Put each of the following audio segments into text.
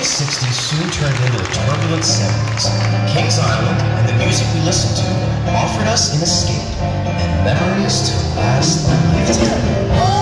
late 60s soon turned into the turbulent 70s. Kings Island and the music we listened to offered us an escape and memories to last a lifetime.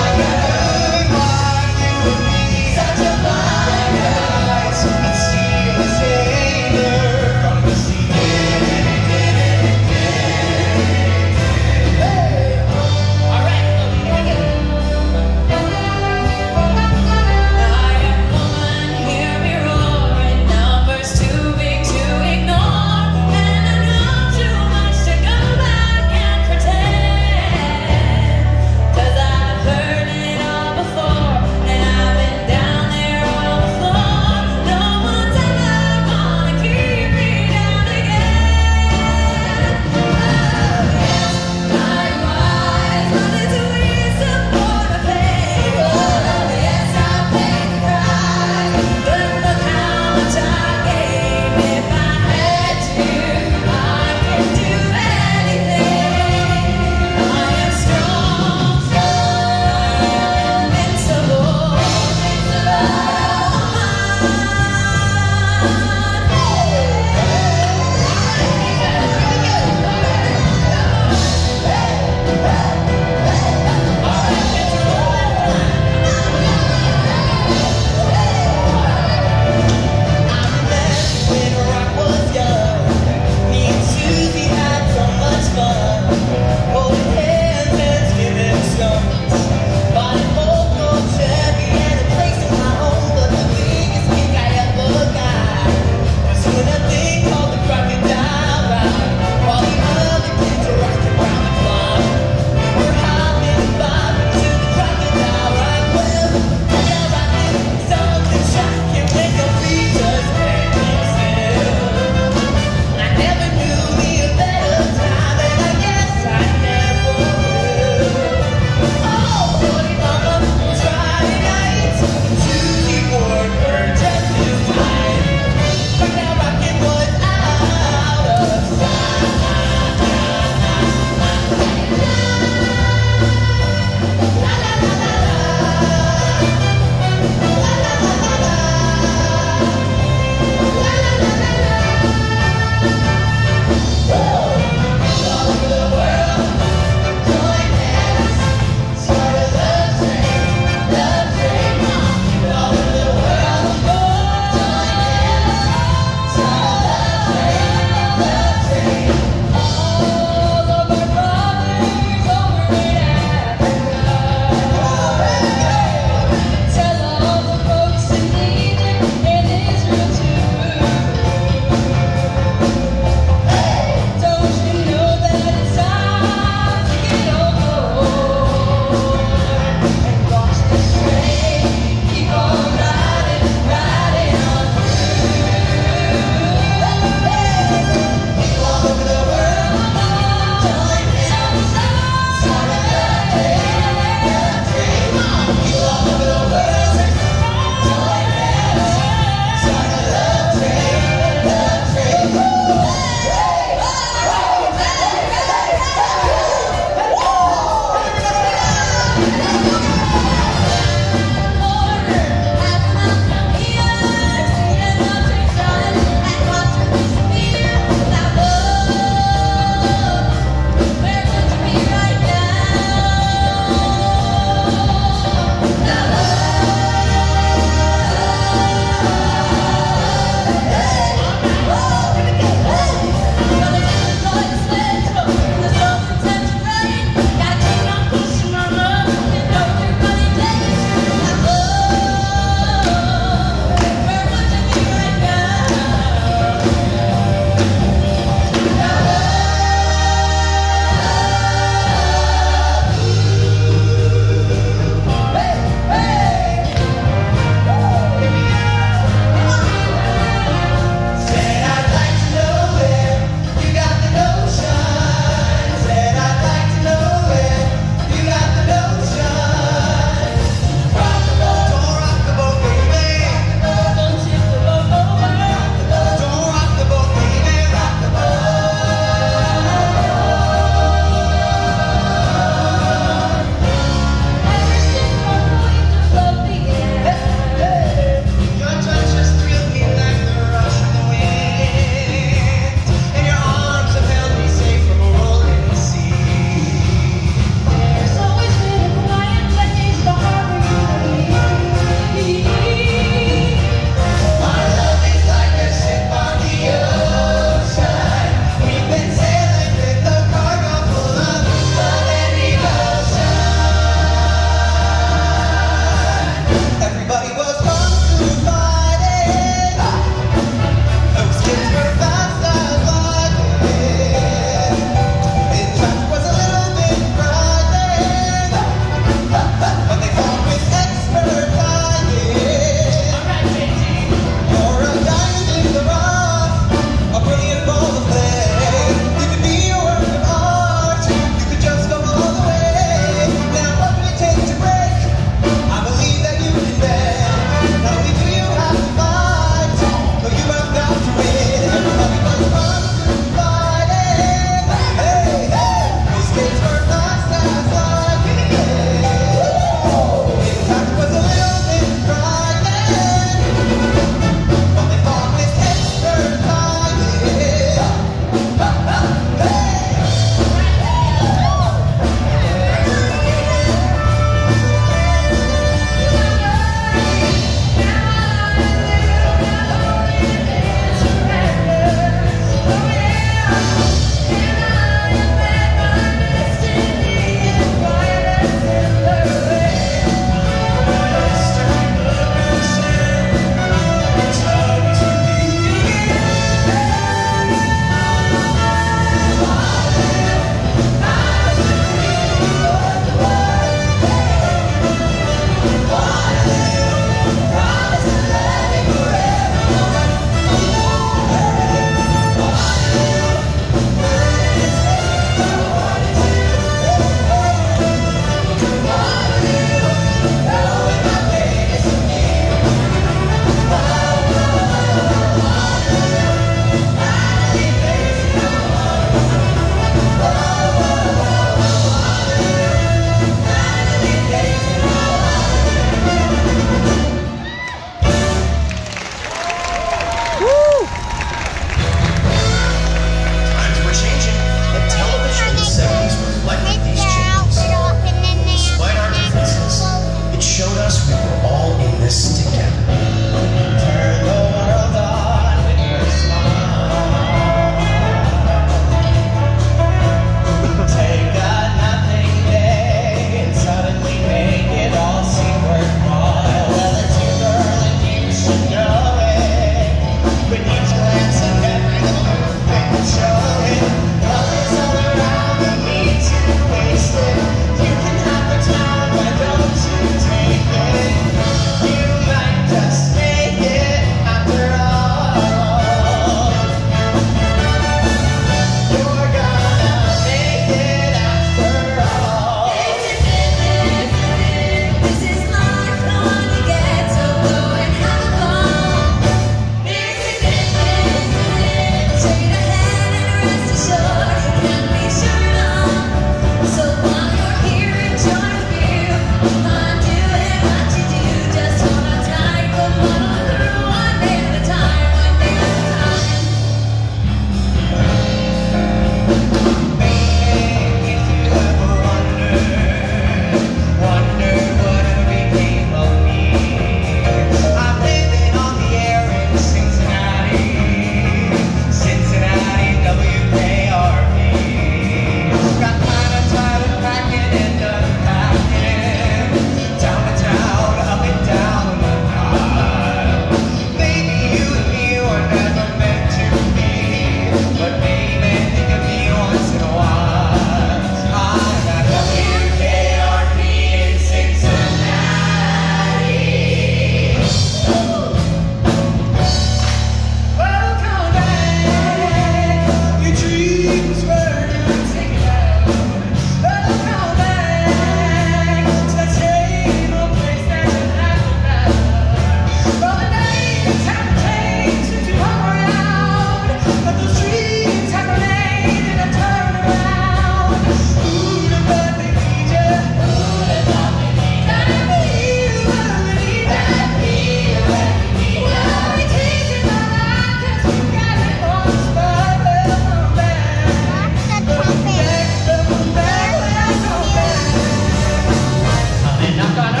Nachbarn.